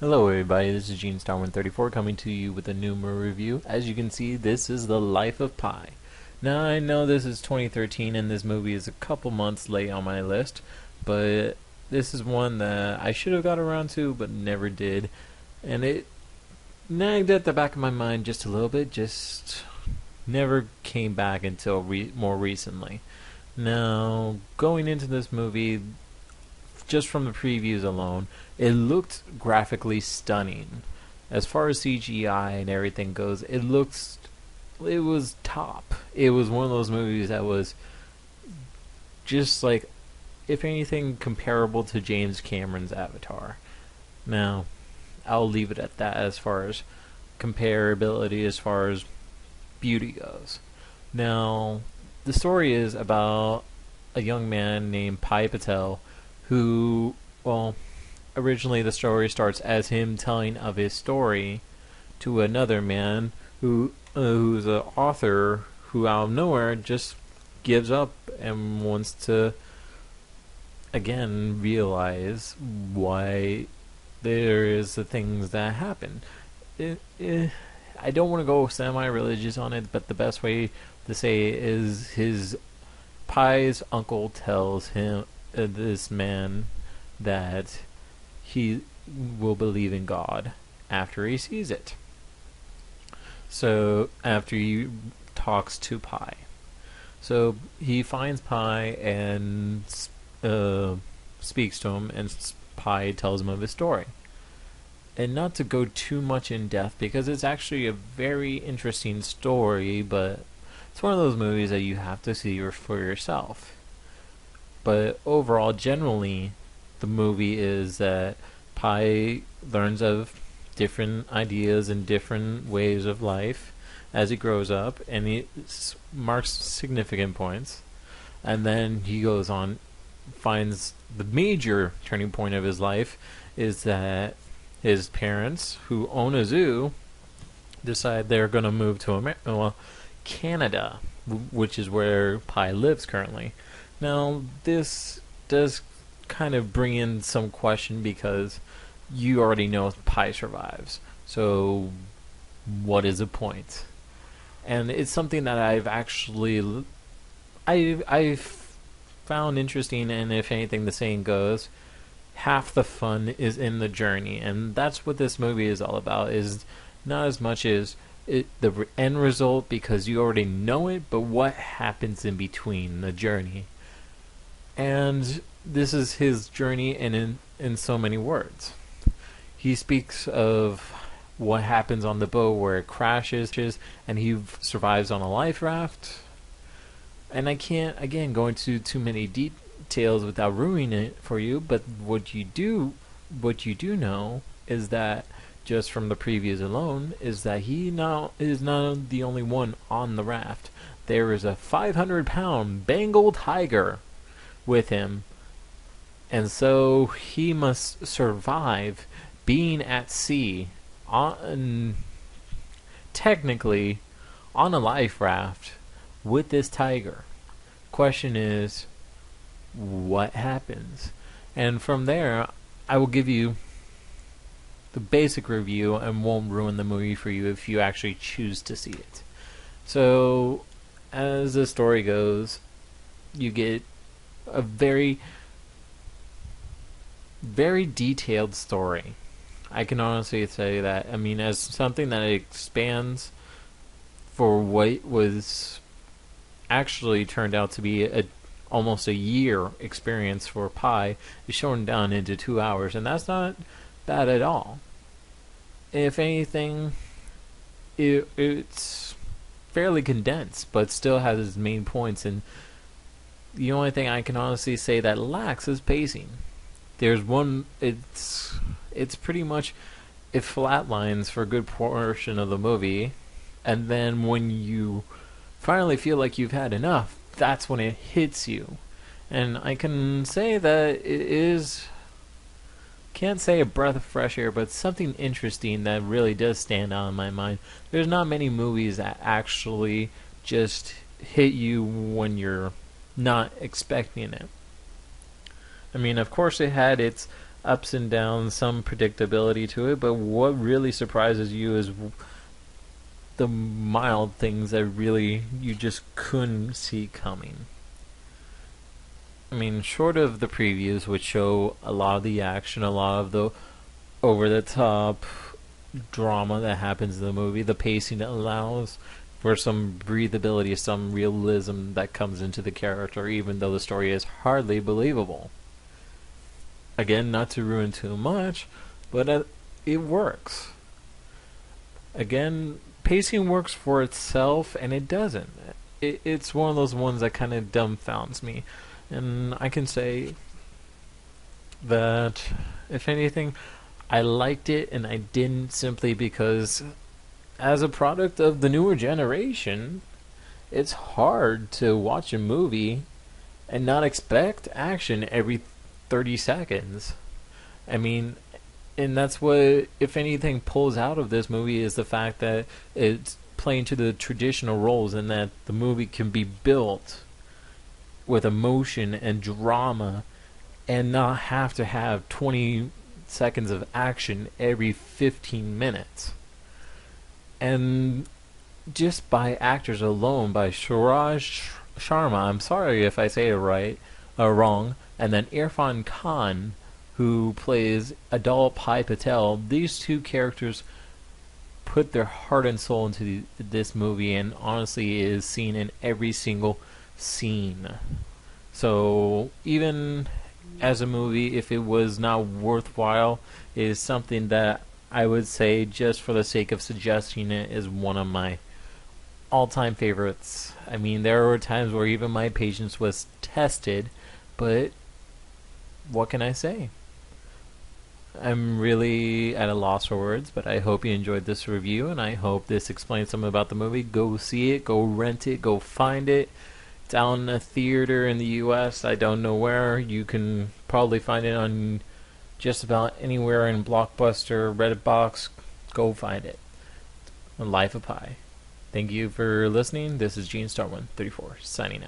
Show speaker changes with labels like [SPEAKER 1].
[SPEAKER 1] Hello everybody, this is Genestarwind34 coming to you with a new movie review. As you can see, this is The Life of Pi. Now I know this is 2013 and this movie is a couple months late on my list, but this is one that I should have got around to but never did. And it nagged at the back of my mind just a little bit, just never came back until re- more recently. Now, going into this movie, just from the previews alone, it looked graphically stunning. As far as CGI and everything goes, it looks it was top. It was one of those movies that was just like if anything comparable to James Cameron's Avatar. Now, I'll leave it at that as far as comparability as far as beauty goes. Now, the story is about a young man named Pi Patel who, well, originally the story starts as him telling of his story to another man who uh, who's an author who out of nowhere just gives up and wants to again realize why there is the things that happen. It, it, I don't want to go semi-religious on it, but the best way to say is his Pi's uncle tells him uh, this man that he will believe in God after he sees it. So after he talks to Pi, so he finds Pi and uh, speaks to him, and Pi tells him of his story. And not to go too much in depth because it's actually a very interesting story, but it's one of those movies that you have to see for yourself. But overall, generally, the movie is that Pi learns of different ideas and different ways of life as he grows up, and he marks significant points. And then he goes on, finds the major turning point of his life is that his parents, who own a zoo, decide they're going to move to well, Canada, which is where Pi lives currently. Now, this does kind of bring in some question because you already know Pi survives. So, what is the point? And it's something that I've actually, I I've found interesting. And if anything, the saying goes, half the fun is in the journey, and that's what this movie is all about. Is not as much as it, the end result because you already know it, but what happens in between the journey. And this is his journey and in, in so many words. He speaks of what happens on the boat where it crashes and he survives on a life raft. And I can't, again, go into too many details without ruining it for you, but what you do, what you do know is that just from the previews alone is that he now is not the only one on the raft. There is a 500 pound Bengal tiger with him. And so he must survive being at sea on technically on a life raft with this tiger. Question is what happens? And from there I will give you the basic review and won't ruin the movie for you if you actually choose to see it. So as the story goes, you get a very very detailed story. I can honestly say that. I mean, as something that expands for what was actually turned out to be a almost a year experience for Pi is shown down into two hours, and that's not bad at all. If anything, it, it's fairly condensed, but still has its main points, and the only thing I can honestly say that lacks is pacing. There's one. It's it's pretty much it flatlines for a good portion of the movie, and then when you finally feel like you've had enough, that's when it hits you. And I can say that it is can't say a breath of fresh air, but something interesting that really does stand out in my mind. There's not many movies that actually just hit you when you're not expecting it. I mean, of course, it had its ups and downs, some predictability to it, but what really surprises you is the mild things that really you just couldn't see coming. I mean, short of the previews, which show a lot of the action, a lot of the over the top drama that happens in the movie, the pacing allows for some breathability, some realism that comes into the character, even though the story is hardly believable. Again, not to ruin too much, but it works. Again, pacing works for itself, and it doesn't. It, it's one of those ones that kind of dumbfounds me. And I can say that, if anything, I liked it and I didn't simply because, as a product of the newer generation, it's hard to watch a movie and not expect action every 30 seconds. I mean, and that's what, if anything, pulls out of this movie is the fact that it's playing to the traditional roles and that the movie can be built with emotion and drama and not have to have 20 seconds of action every 15 minutes. And just by actors alone, by Suraj Sharma, I'm sorry if I say it right, uh, wrong, and then Irfan Khan, who plays adult Pi Patel, these two characters put their heart and soul into the, this movie and honestly is seen in every single scene. So even as a movie, if it was not worthwhile, is something that I would say, just for the sake of suggesting it, is one of my all-time favorites. I mean, there were times where even my patience was tested, but what can I say? I'm really at a loss for words, but I hope you enjoyed this review, and I hope this explains something about the movie. Go see it, go rent it, go find it. In a theater in the U.S. I don't know where. You can probably find it on just about anywhere in Blockbuster, Redbox. Go find it. Life of Pi. Thank you for listening. This is Genestarwind34 signing out.